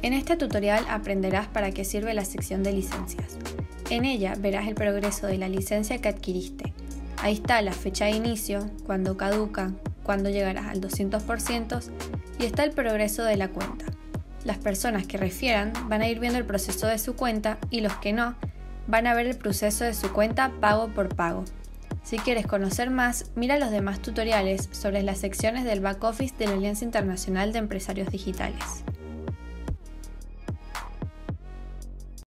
En este tutorial aprenderás para qué sirve la sección de licencias. En ella verás el progreso de la licencia que adquiriste. Ahí está la fecha de inicio, cuándo caduca, cuándo llegarás al 200% y está el progreso de la cuenta. Las personas que refieran van a ir viendo el proceso de su cuenta y los que no van a ver el proceso de su cuenta pago por pago. Si quieres conocer más, mira los demás tutoriales sobre las secciones del back office de la Alianza Internacional de Empresarios Digitales.